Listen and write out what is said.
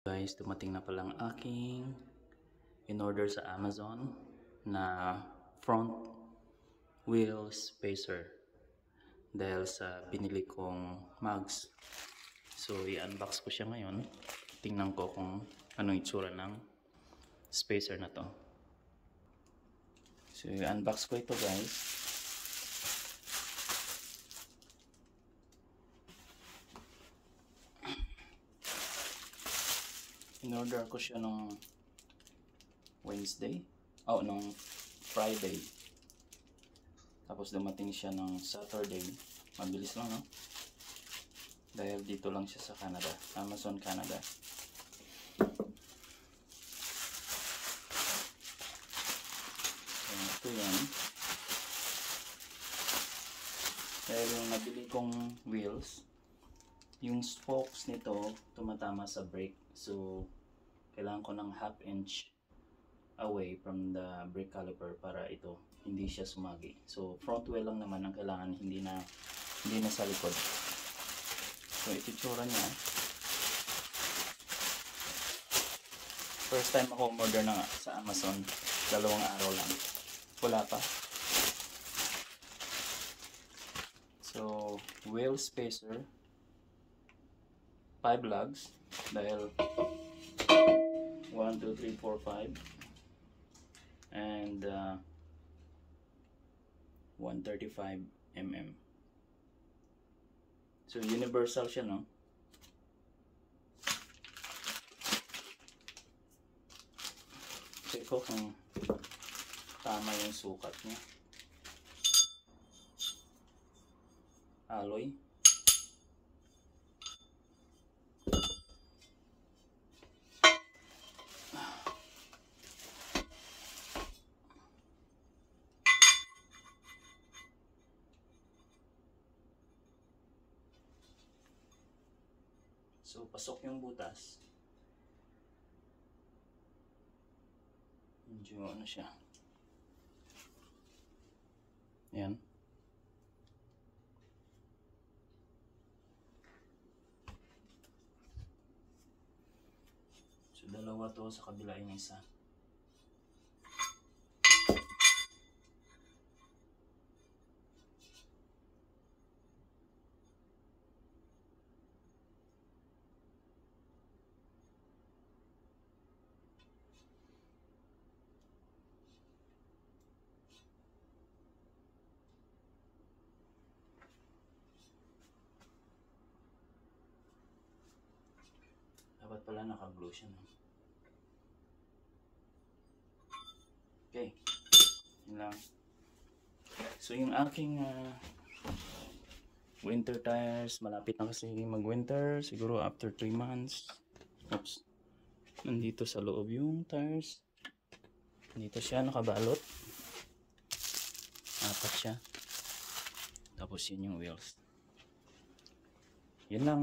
Guys, dumating na palang aking in-order sa Amazon na front wheel spacer dahil sa binili kong mugs. So, i-unbox ko siya ngayon. Tingnan ko kung anong itsura ng spacer na to. So, i-unbox ko ito guys. In-order ko siya nung Wednesday. Oh, nung Friday. Tapos dumating siya ng Saturday. Mabilis lang, no? Dahil dito lang siya sa Canada. Amazon Canada. So, ito yan. Dahil yung nabili kong wheels, yung spokes nito tumatama sa brake. So, kailangan ko ng half inch away from the brake caliper para ito hindi siya sumagi. So, front wheel lang naman ang kailangan, hindi na hindi na sa likod. So, ito tsura niya. First time ako umorder na nga sa Amazon. Dalawang araw lang. Wala pa. So, wheel spacer. 5 lugs. Dahil 1, 2, 3, 4, 5. And uh, 135 mm. So, universal siya, no? Check ko kung tama yung sukat niya. Alloy. So, pasok yung butas. Medyo ano siya. Yan. So, dalawa to sa kabila yung isa. Dapat pala naka-glue siya? Okay. Yun lang. So, yung aking ah, winter tires, malapit na kasi mag-winter. Siguro after 3 months. Oops. Nandito sa loob yung tires. Dito siya nakabalot. Apat siya. Tapos yun yung wheels. Yun lang.